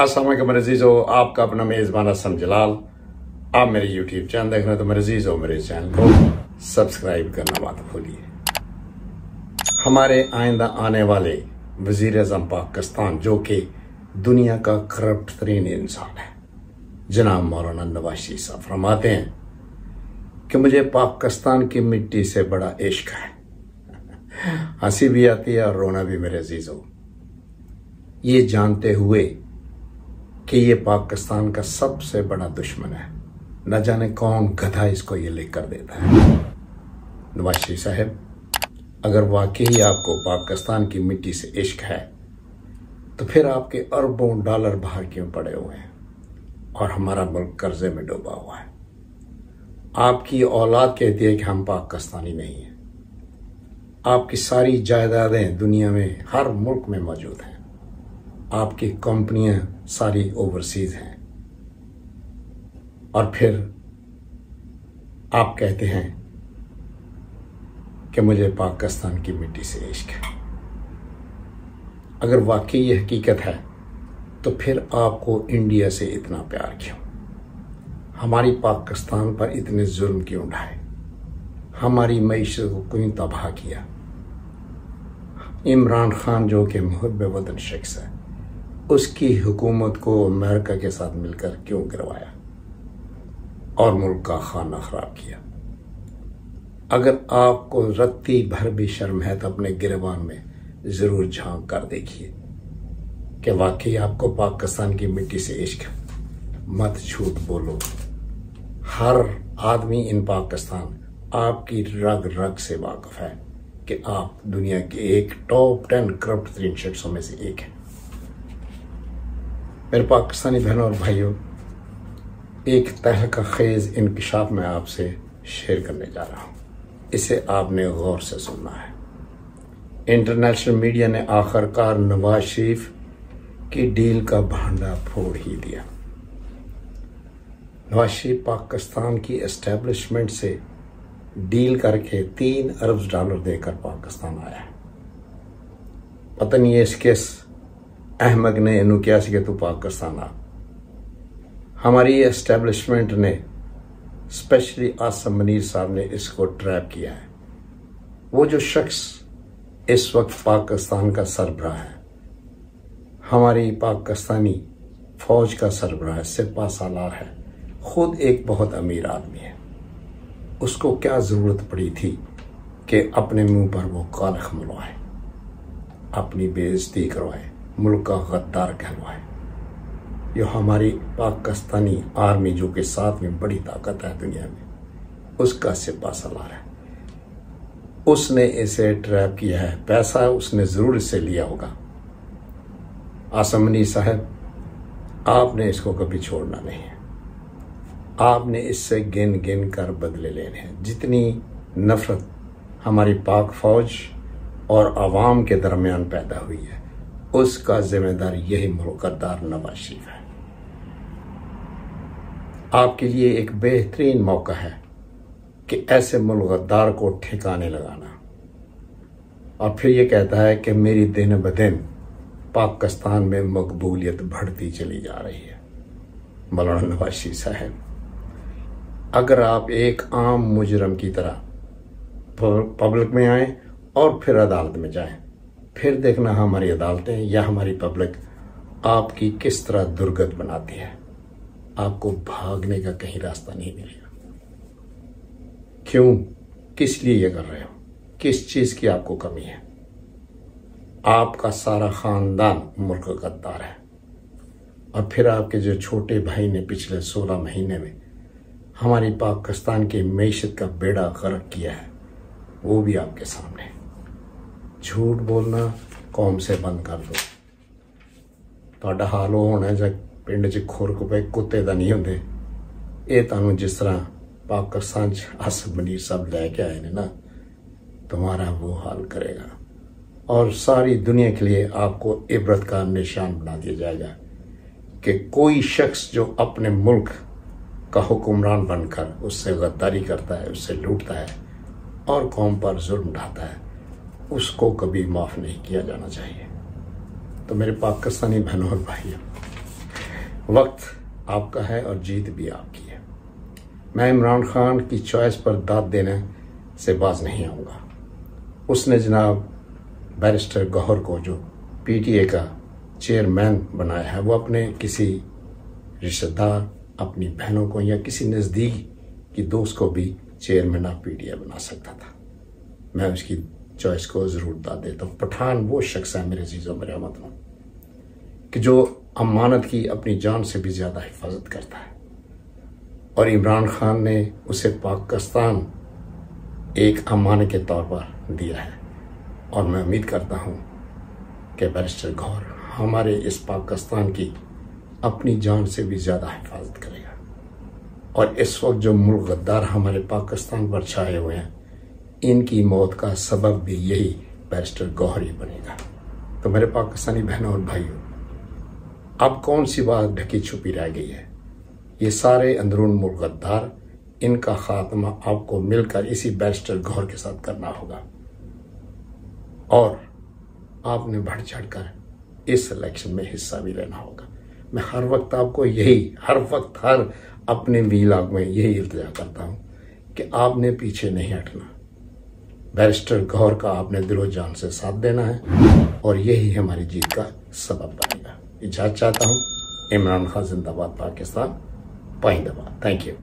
असलम रजीज हो आपका अपना मेज़बान असम जलाल। आप मेरे यूट्यूब चैनल देख रहे हैं तो मेरे अज़ीज़ हो मेरे चैनल को सब्सक्राइब करना मत भूलिए। हमारे आइंदा आने वाले वज़ीर अजम पाकिस्तान जो कि दुनिया का करप्ट तरीन इंसान है। जनाब मौलाना नवाज़ शरीफ साहब फरमाते हैं कि मुझे पाकिस्तान की मिट्टी से बड़ा इश्क है। हँसी भी आती है और रोना भी मेरे अज़ीज़ हो ये जानते हुए कि ये पाकिस्तान का सबसे बड़ा दुश्मन है। न जाने कौन गधा इसको ये लेकर देता है। नवाज़ शरीफ साहब, अगर वाकई आपको पाकिस्तान की मिट्टी से इश्क है तो फिर आपके अरबों डॉलर बाहर क्यों पड़े हुए हैं? और हमारा मुल्क कर्जे में डूबा हुआ है। आपकी औलाद कहती है कि हम पाकिस्तानी नहीं हैं। आपकी सारी जायदादें दुनिया में हर मुल्क में मौजूद हैं। आपकी कंपनियाँ सारी ओवरसीज हैं। और फिर आप कहते हैं कि मुझे पाकिस्तान की मिट्टी से इश्क है। अगर वाकई ये हकीकत है तो फिर आपको इंडिया से इतना प्यार क्यों? हमारी पाकिस्तान पर इतने जुल्म क्यों ढाए हमारी मीशत को क्यों तबाह किया? इमरान खान जो कि मुहब वतन शख्स है उसकी हुकूमत को अमेरिका के साथ मिलकर क्यों गिरवाया और मुल्क का खाना खराब किया। अगर आपको रत्ती भर भी शर्म है तो अपने गिरबान में ज़रूर झाँक कर देखिए कि वाकई आपको पाकिस्तान की मिट्टी से इश्क मत झूठ बोलो। हर आदमी इन पाकिस्तान आपकी रग रग से वाकफ है कि आप दुनिया के एक टॉप टेन करप्ट तरीन शख्सों में से एक है। मेरे पाकिस्तानी बहनों और भाइयों, एक तहलका खेज इंकशाफ मैं आपसे शेयर करने जा रहा हूँ। इसे आपने गौर से सुनना है। इंटरनेशनल मीडिया ने आखिरकार नवाज़ शरीफ की डील का भांडा फोड़ ही दिया। नवाज़ शरीफ पाकिस्तान की एस्टेब्लिशमेंट से डील करके तीन अरब डॉलर देकर पाकिस्तान आया है। पता नहीं इस किस अहमद ने इनू किया तू पाकिस्तान आ हमारी एस्टेब्लिशमेंट ने स्पेशली आसम मनीर साहब ने इसको ट्रैप किया है। वो जो शख्स इस वक्त पाकिस्तान का सरबराह है, हमारी पाकिस्तानी फौज का सरबराह है सिपा सालार है, खुद एक बहुत अमीर आदमी है। उसको क्या ज़रूरत पड़ी थी कि अपने मुँह पर वो कालख मुलवाए, अपनी बेइज्जती करवाए? मुल्क का गद्दार कहलवाए। जो हमारी पाकिस्तानी आर्मी जो कि साथ में बड़ी ताकत है दुनिया में, उसका सिपा सलार है। उसने इसे ट्रैप किया है, पैसा उसने ज़रूर इससे लिया होगा। आसमनी साहब, आपने इसको कभी छोड़ना नहीं है। आपने इससे गिन गिन कर बदले लेने हैं। जितनी नफरत हमारी पाक फौज और आवाम के दरमियान पैदा हुई है उसका जिम्मेदार यही मुल्कदार नवाज़ शरीफ है। आपके लिए एक बेहतरीन मौका है कि ऐसे मुल्कदार को ठिकाने लगाना। और फिर ये कहता है कि मेरी दिन ब दिन पाकिस्तान में मकबूलियत बढ़ती चली जा रही है। मौलाना नवाज़ शरीफ साहब, अगर आप एक आम मुजरम की तरह पब्लिक में आए और फिर अदालत में जाएँ फिर देखना हमारी अदालतें या हमारी पब्लिक आपकी किस तरह दुर्गत बनाती है। आपको भागने का कहीं रास्ता नहीं मिलेगा। क्यों? किस लिए ये कर रहे हो? किस चीज़ की आपको कमी है? आपका सारा खानदान मुल्क गद्दार है। और फिर आपके जो छोटे भाई ने पिछले सोलह महीने में हमारी पाकिस्तान की मीशत का बेड़ा गर्क किया है, वो भी आपके सामने झूठ बोलना कौम से बंद कर दो ਤੁਹਾਡਾ ਹਾਲ ਉਹ ਹੋਣਾ ਜਾਂ ਪਿੰਡ 'ਚ ਖੁਰਕ ਪਏ ਕੁੱਤੇ ਦਾ ਨਹੀਂ ਹੁੰਦੇ ਇਹ ਤੁਹਾਨੂੰ ਜਿਸ ਤਰ੍ਹਾਂ पाकिस्तान असद मनीर साहब लेके आए ने ना तुम्हारा वो हाल करेगा और सारी दुनिया के लिए आपको इबरत का निशान बना दिया जाएगा कि कोई शख्स जो अपने मुल्क का हुक्मरान बनकर उससे गद्दारी करता है उससे लूटता है और कौम पर जुल्म ढाता है उसको कभी माफ़ नहीं किया जाना चाहिए। तो मेरे पाकिस्तानी बहनों और भाइयों, वक्त आपका है और जीत भी आपकी है। मैं इमरान खान की चॉइस पर दाद देने से बाज नहीं आऊँगा। उसने जनाब बैरिस्टर गौहर को जो पीटीए का चेयरमैन बनाया है, वो अपने किसी रिश्तेदार, अपनी बहनों को या किसी नज़दीक की दोस्त को भी चेयरमैन ऑफ़ पीटीए बना सकता था। मैं उसकी चॉइस को ज़रूर दाद देता हूँ। पठान वो शख्स है मेरे चीज़ों मेरे मतलब कि जो अमानत की अपनी जान से भी ज़्यादा हिफाजत करता है। और इमरान खान ने उसे पाकिस्तान एक अमान के तौर पर दिया है। और मैं उम्मीद करता हूँ कि बैरिस्टर गौर हमारे इस पाकिस्तान की अपनी जान से भी ज़्यादा हिफाजत करेगा। और इस वक्त जो मुल्क गद्दार हमारे पाकिस्तान पर छाए हुए हैं इनकी मौत का सबब भी यही बैरिस्टर गौहरी बनेगा। तो मेरे पाकिस्तानी बहनों और भाइयों, अब कौन सी बात ढकी छुपी रह गई है? ये सारे अंदरून मुल्क गद्दार, इनका खात्मा आपको मिलकर इसी बैरिस्टर गौर के साथ करना होगा। और आपने बढ़ चढ़कर इस इलेक्शन में हिस्सा भी लेना होगा। मैं हर वक्त आपको यही, हर वक्त, हर अपने वीलाग में यही इल्तजा करता हूँ कि आपने पीछे नहीं हटना। बैरिस्टर गौर का आपने दिलो जान से साथ देना है। और यही हमारी जीत का सबब बनेगा। इजाज़त चाहता हूँ, इमरान खान जिंदाबाद पाकिस्तान पाइंदाबाद थैंक यू